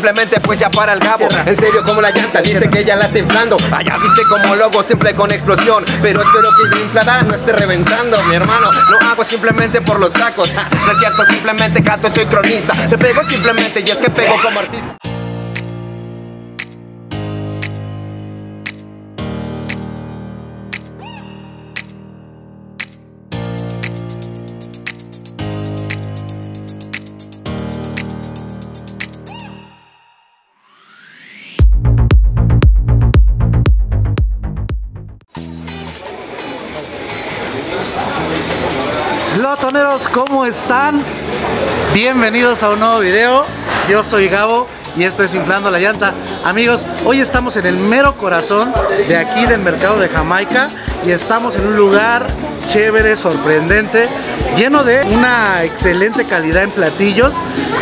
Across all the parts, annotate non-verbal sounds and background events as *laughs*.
simplemente pues ya para el cabo. En serio, como la llanta dice que ella la está inflando. Allá viste como logo, siempre con explosión. Pero espero que la inflada no esté reventando, mi hermano. Lo hago simplemente por los tacos. *laughs* No es cierto, simplemente canto, soy cronista. Te pego simplemente y es que pego como artista. ¿Cómo están? Bienvenidos a un nuevo video. Yo soy Gabo y esto es Inflando la Llanta. Amigos, hoy estamos en el mero corazón de aquí del mercado de Jamaica y estamos en un lugar chévere, sorprendente, lleno de una excelente calidad en platillos.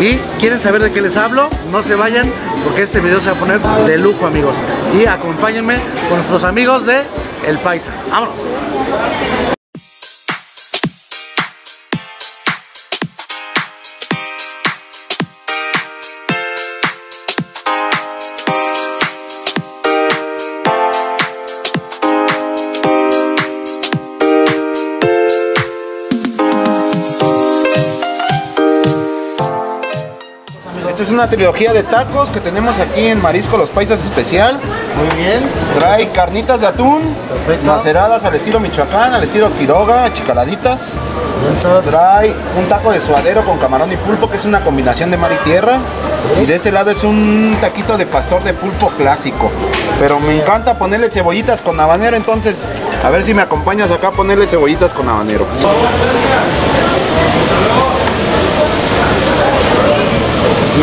Y quieren saber de qué les hablo, no se vayan porque este video se va a poner de lujo, amigos. Y acompáñenme con nuestros amigos de El Paisa. ¡Vámonos! Esta es una trilogía de tacos que tenemos aquí en Marisco Los Paisas Especial. Muy bien. Trae carnitas de atún, Perfecto. maceradas al estilo Michoacán, al estilo Quiroga, achicaladitas. Entonces, Trae un taco de suadero con camarón y pulpo, que es una combinación de mar y tierra. Y de este lado es un taquito de pastor de pulpo clásico. Pero me encanta ponerle cebollitas con habanero, entonces a ver si me acompañas acá a ponerle cebollitas con habanero.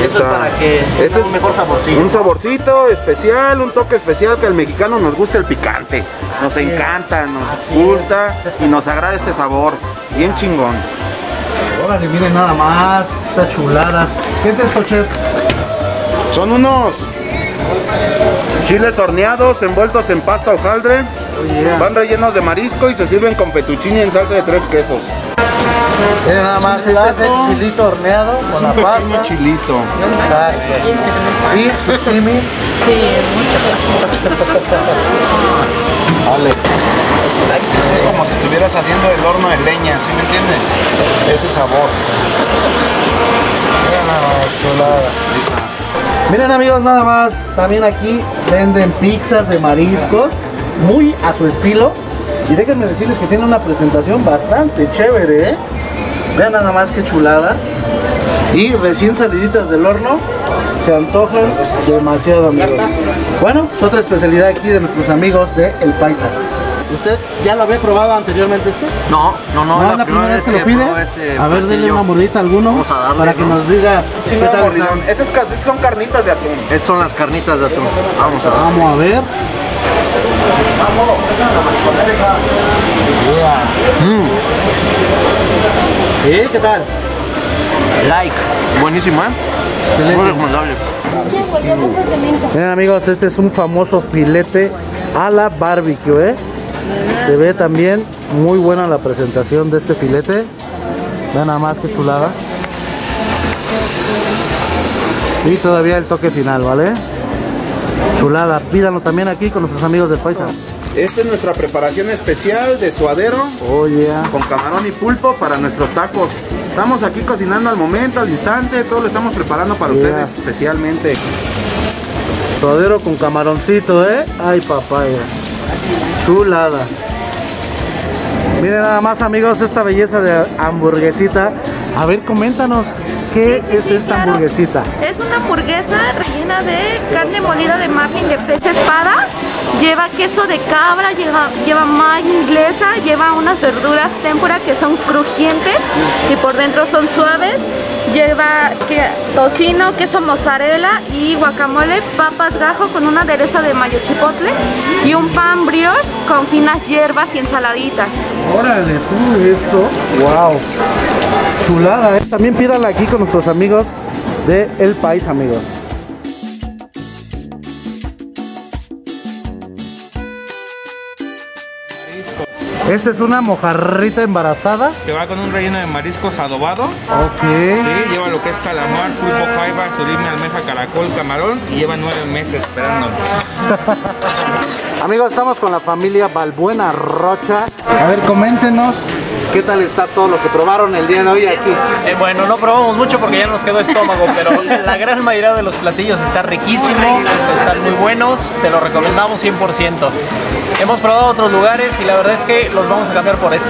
Eso es para que Este tenga es un mejor saborcito. Un saborcito especial, un toque especial que al mexicano nos gusta el picante. Nos Así es. encanta, nos Así gusta y nos agrada este sabor. Bien chingón. Órale, miren nada más, estas chuladas. ¿Qué es esto, chef? Son unos chiles horneados envueltos en pasta hojaldre. yeah. Van rellenos de marisco y se sirven con fettuccine en salsa de tres quesos. Miren nada más, este es el chilito horneado con la pasta. chilito. Exacto. Y su chimi. Vale. Es como si estuviera saliendo del horno de leña, ¿sí me entienden? Ese sabor. Miren amigos, nada más, también aquí venden pizzas de mariscos, muy a su estilo. Y déjenme decirles que tiene una presentación bastante chévere, ¿eh? Vean nada más qué chulada. Y recién saliditas del horno, se antojan demasiado amigos. Bueno, es otra especialidad aquí de nuestros amigos de El Paisa. ¿Usted ya lo había probado anteriormente este? No, no, no, ¿No es la primera vez que lo pide? este a ver, denle una mordita a alguno Vamos a darle, para que ¿no? nos diga qué Chingado tal. Esas, esas son carnitas de atún. Estas son las carnitas de atún. Vamos a ver. Vamos a ver. Mm. Sí, ¿qué tal? Like. Buenísimo, ¿eh? Excelente. Muy recomendable. Miren amigos, este es un famoso filete a la barbecue, ¿eh? Se ve también muy buena la presentación de este filete. Vean nada más que chulada. Y todavía el toque final, ¿vale? Chulada, pídanlo también aquí con nuestros amigos del Paisa. Esta es nuestra preparación especial de suadero Oh yeah. con camarón y pulpo para nuestros tacos. Estamos aquí cocinando al momento, al instante, todo lo estamos preparando para Yeah. ustedes especialmente. Suadero con camaroncito, ¿eh? Ay, papaya. Chulada. Miren nada más, amigos, esta belleza de hamburguesita. A ver, coméntanos, ¿qué Sí, sí, es sí, esta claro. hamburguesita? Es una hamburguesa rellena de carne molida de marlin de pez espada. Lleva queso de cabra, lleva, lleva maíz inglesa, lleva unas verduras tempura que son crujientes y por dentro son suaves. Lleva que, tocino, queso mozzarella y guacamole, papas gajo con un aderezo de mayo chipotle y un pan brioche con finas hierbas y ensaladita. Órale, tú esto. Wow. Chulada, ¿eh? También pídala aquí con nuestros amigos de El País, amigos. Esta es una mojarrita embarazada. que va con un relleno de mariscos adobado. Ok. Sí, lleva lo que es calamar, pulpo, jaiba, surimi, almeja, caracol, camarón y lleva nueve meses esperando. *laughs* Amigos, estamos con la familia Balbuena Rocha. A ver, coméntenos qué tal está todo lo que probaron el día de hoy aquí. Eh, bueno, no probamos mucho porque ya nos quedó estómago, pero la gran mayoría de los platillos está riquísimo, están muy buenos, se los recomendamos 100%. Hemos probado otros lugares y la verdad es que los vamos a cambiar por este.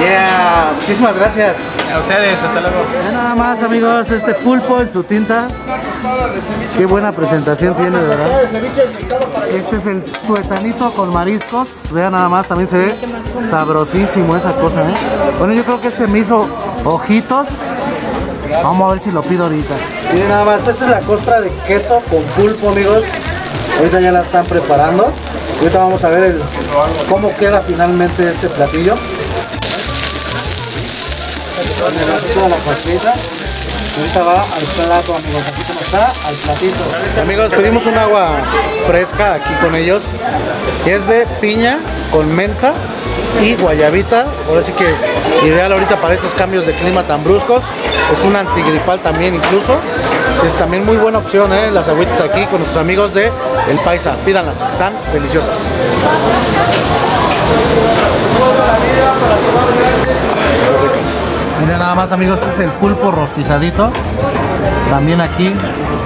Yeah, muchísimas gracias. A ustedes, hasta luego. Ya nada más amigos, este pulpo en su tinta. Qué buena presentación tiene, verdad. Este es el tuetanito con mariscos. Vean nada más, también se ve sabrosísimo esa cosa, ¿eh? Bueno, yo creo que este me hizo ojitos. Vamos a ver si lo pido ahorita. Miren nada más, esta es la costra de queso con pulpo, amigos. Ahorita ya la están preparando. Ahorita vamos a ver cómo queda finalmente este platillo. Ahorita va al plato, amigos. Está, al platito. Amigos, pedimos un agua fresca aquí con ellos. que Es de piña con menta y guayabita. Ahora sí que ideal ahorita para estos cambios de clima tan bruscos. Es un antigripal también incluso. Sí, es también muy buena opción, ¿eh? Las agüitas aquí con nuestros amigos de El Paisa. Pídanlas, están deliciosas. Miren nada más amigos, este es el pulpo rostizadito. También aquí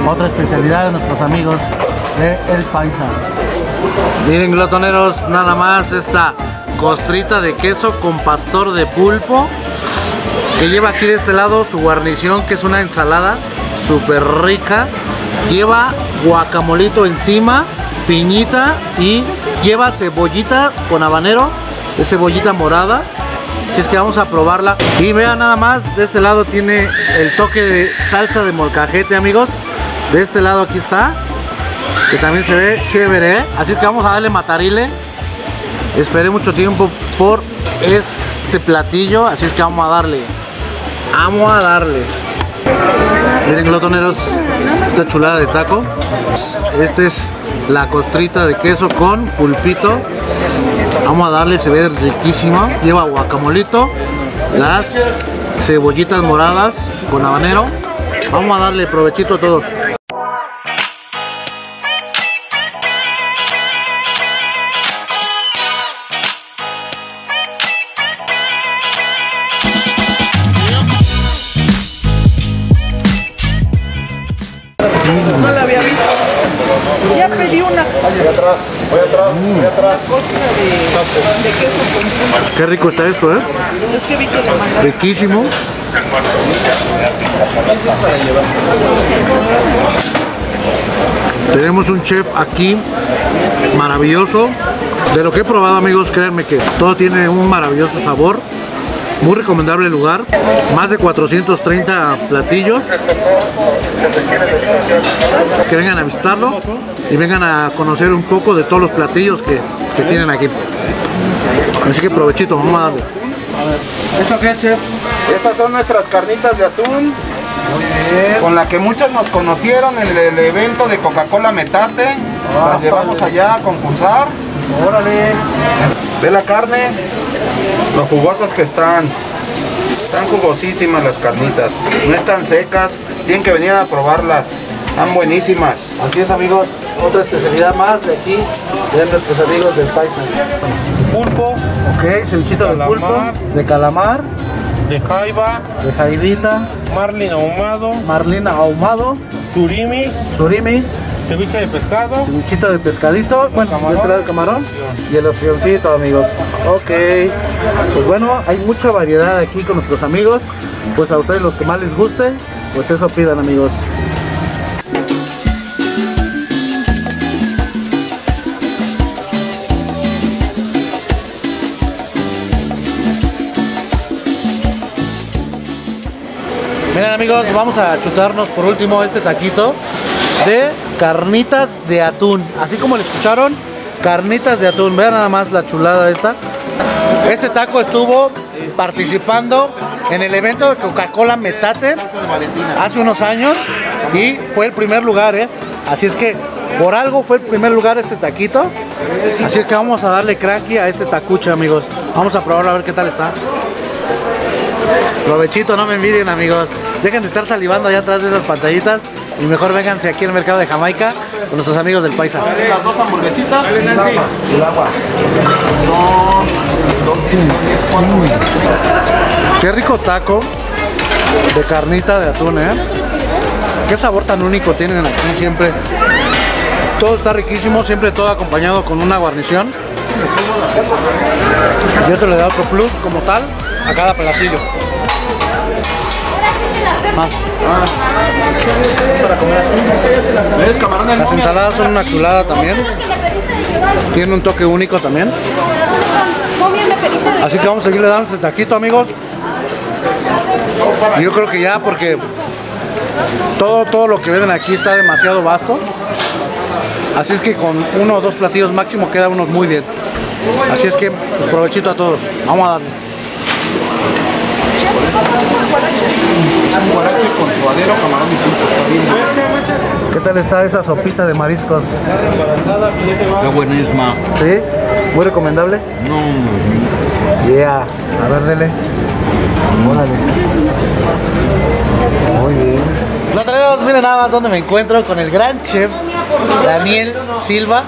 otra especialidad de nuestros amigos de El Paisa. Miren glotoneros, nada más esta costrita de queso con pastor de pulpo. Que lleva aquí de este lado su guarnición que es una ensalada súper rica. Lleva guacamolito encima, piñita y lleva cebollita con habanero. Es cebollita morada. Si es que vamos a probarla. Y vean nada más, de este lado tiene el toque de salsa de molcajete, amigos. De este lado aquí está. Que también se ve chévere, ¿eh? Así que vamos a darle matarile. Esperé mucho tiempo por este platillo, así es que vamos a darle. Vamos a darle. Miren glotoneros, esta chulada de taco. Este es la costrita de queso con pulpito. Vamos a darle, se ve riquísimo. Lleva guacamolito, las cebollitas moradas con habanero. Vamos a darle provechito a todos. Qué rico está esto, ¿eh? Es que vi que lo mandaron. Riquísimo. Tenemos un chef aquí maravilloso. De lo que he probado, amigos, créanme que todo tiene un maravilloso sabor. Muy recomendable el lugar. Más de 430 platillos. Que vengan a visitarlo y vengan a conocer un poco de todos los platillos que, que tienen aquí. Así que provechito, vamos a darle. ¿Esto qué es, chef? Estas son nuestras carnitas de atún. Con la que muchos nos conocieron en el, el evento de Coca-Cola Metate. Las llevamos allá a concursar. Órale. Ve la carne, lo jugosas que están. Están jugosísimas las carnitas. No están secas. Tienen que venir a probarlas. Están buenísimas. Así es amigos, otra especialidad más de aquí, de nuestros amigos del Paisa. Pulpo, Ok, cevichito de pulpo, de calamar, de jaiba, de jaivita, marlin ahumado, marlina ahumado, surimi, surimi, ceviche de pescado, cevichito de pescadito, bueno, de lado el camarón y el ostioncito amigos. Ok, pues bueno, hay mucha variedad aquí con nuestros amigos, pues a ustedes los que más les guste, pues eso pidan amigos. Miren amigos, vamos a chutarnos por último este taquito de carnitas de atún. Así como lo escucharon, carnitas de atún. Vean nada más la chulada esta. Este taco estuvo participando en el evento de Coca-Cola Metate hace unos años y fue el primer lugar, ¿eh? Así es que por algo fue el primer lugar este taquito. Así es que vamos a darle cracky a este tacucho, amigos. Vamos a probarlo a ver qué tal está. Provechito, no me envidien amigos. Dejen de estar salivando allá atrás de esas pantallitas y mejor vénganse aquí al mercado de Jamaica con nuestros amigos del Paisa. Las dos hamburguesitas. El agua. El agua. Qué rico taco de carnita de atún, ¿eh? Qué sabor tan único tienen aquí siempre. Todo está riquísimo, siempre todo acompañado con una guarnición. Y eso le da otro plus como tal a cada platillo. En las ensaladas son una chulada también. Tienen un toque único también. Así que vamos a seguirle dando este taquito, amigos. Yo creo que ya, porque todo, todo lo que venden aquí está demasiado vasto. Así es que con uno o dos platillos máximo queda uno muy bien. Así es que, pues provechito a todos. Vamos a darle. Un guarache con suadero, camarón y pulpo. Está bien bueno. ¿Qué tal está esa sopita de mariscos? Está buenísima. ¿Sí? ¿Muy recomendable? No, Yeah. A ver, dele. Órale. Muy bien. Plataneros, miren nada más donde me encuentro con el gran chef Daniel Silva.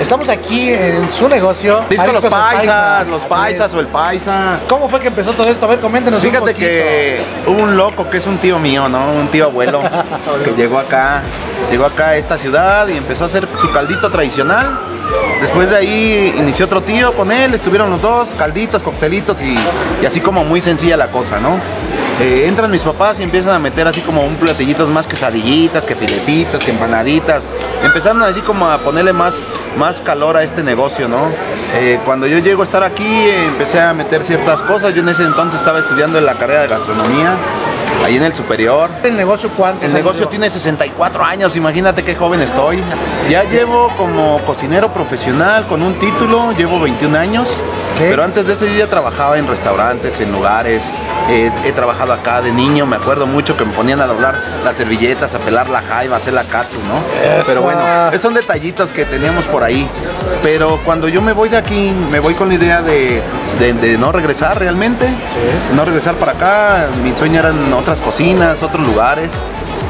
Estamos aquí en su negocio. Listo los paisas, los paisas o el paisa. ¿Cómo fue que empezó todo esto? A ver, coméntenos un Fíjate poquito. que hubo un loco que es un tío mío, ¿no? Un tío abuelo *laughs* que llegó acá, llegó acá a esta ciudad y empezó a hacer su caldito tradicional. Después de ahí inició otro tío con él, estuvieron los dos, calditos, coctelitos y, y así como muy sencilla la cosa, ¿no? Eh, entran mis papás y empiezan a meter así como un platillitos más quesadillitas, que filetitos, que empanaditas. Empezaron así como a ponerle más, más calor a este negocio, ¿no? Eh, cuando yo llego a estar aquí eh, empecé a meter ciertas cosas. Yo en ese entonces estaba estudiando en la carrera de gastronomía, ahí en el superior. ¿El negocio cuánto? El negocio tiene 64 años, imagínate qué joven estoy. Ya llevo como cocinero profesional con un título, llevo 21 años. Pero antes de eso yo ya trabajaba en restaurantes, en lugares. Eh, he trabajado acá de niño, me acuerdo mucho que me ponían a doblar las servilletas, a pelar la jaiba, a hacer la katsu, ¿no? Esa. Pero bueno, esos son detallitos que teníamos por ahí. Pero cuando yo me voy de aquí, me voy con la idea de, de- de no regresar realmente. No regresar para acá. Mi sueño eran otras cocinas, otros lugares.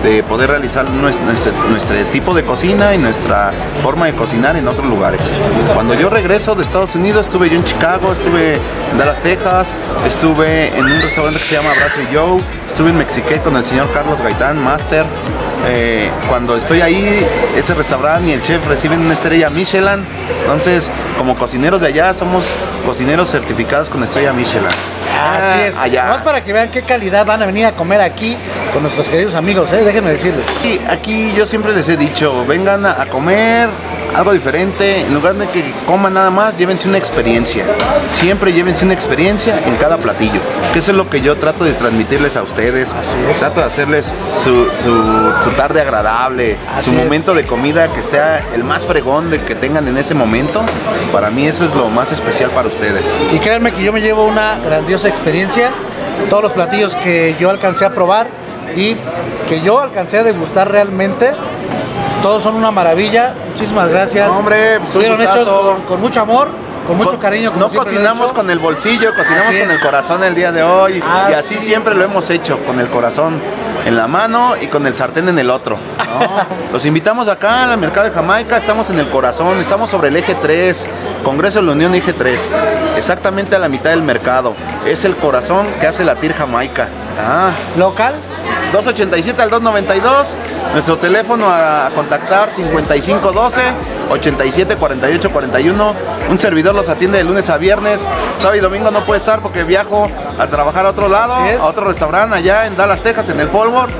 De poder realizar nues- nuestro, tipo de cocina y nuestra forma de cocinar en otros lugares. Cuando yo regreso de Estados Unidos, estuve yo en Chicago, estuve en Dallas, Texas, estuve en un restaurante que se llama Brasil Joe, estuve en Mexiqué con el señor Carlos Gaitán, Master. Eh, cuando estoy ahí, ese restaurante y el chef reciben una estrella Michelin. Entonces, como cocineros de allá, somos cocineros certificados con estrella Michelin. Así es. Allá. Más para que vean qué calidad van a venir a comer aquí con nuestros queridos amigos, ¿eh? Déjenme decirles. Y aquí yo siempre les he dicho, vengan a a comer algo diferente, en lugar de que coman nada más, llévense una experiencia. Siempre llévense una experiencia en cada platillo, que eso es lo que yo trato de transmitirles a ustedes. Trato de hacerles su, su- su tarde agradable, Así su es. momento de comida que sea el más fregón de que tengan en ese momento. Para mí eso es lo más especial para ustedes. Y créanme que yo me llevo una grandiosa experiencia. Todos los platillos que yo alcancé a probar y que yo alcancé a degustar realmente, todos son una maravilla. Muchísimas gracias. No, hombre, pues, un con, con mucho amor, con mucho cariño. como no cocinamos con el bolsillo, cocinamos con el corazón el día de hoy. Así y así siempre lo hemos hecho, con el corazón en la mano y con el sartén en el otro. ¿no? *laughs* Los invitamos acá al mercado de Jamaica, estamos en el corazón, estamos sobre el eje 3, Congreso de la Unión eje 3, exactamente a la mitad del mercado. Es el corazón que hace latir Jamaica. Ah. local. 287 al 292. Nuestro teléfono a contactar 5512 87 48 41. Un servidor los atiende de lunes a viernes. Sábado y domingo no puede estar porque viajo a trabajar a otro lado, a otro restaurante allá en Dallas, Texas, en el Forward.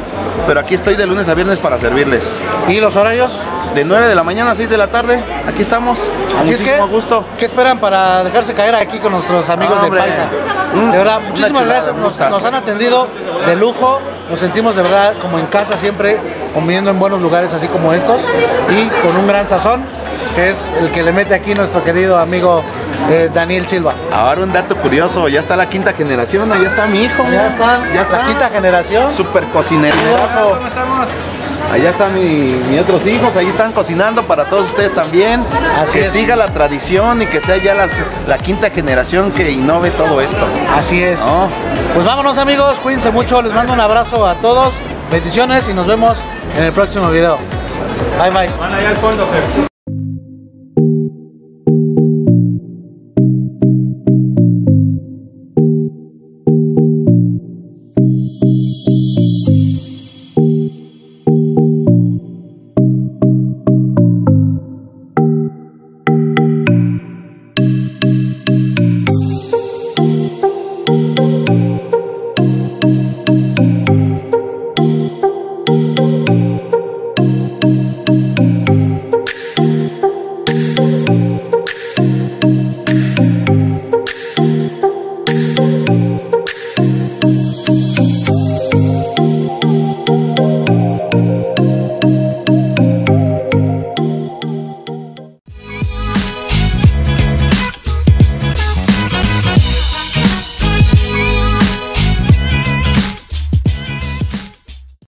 Pero aquí estoy de lunes a viernes para servirles. ¿Y los horarios? De 9 de la mañana a 6 de la tarde, aquí estamos. Con Así es que, muchísimo gusto. ¿qué esperan para dejarse caer aquí con nuestros amigos de Hombre. Paisa? Mm, De verdad, una muchísimas chulada, gracias. nos han atendido de lujo. Nos sentimos de verdad como en casa siempre, comiendo en buenos lugares así como estos y con un gran sazón, que es el que le mete aquí nuestro querido amigo eh, Daniel Silva. Ahora un dato curioso, ya está la quinta generación, allá está mi hijo. Ya mira. está, ya está. la quinta generación. Super cocinerazo. Allá están mi- mis otros hijos, ahí están cocinando para todos ustedes también. Así que es. siga la tradición y que sea ya las- la quinta generación que innove todo esto. Así es. No. Pues vámonos amigos, cuídense mucho, les mando un abrazo a todos, bendiciones y nos vemos en el próximo video. Bye bye. Van allá al fondo.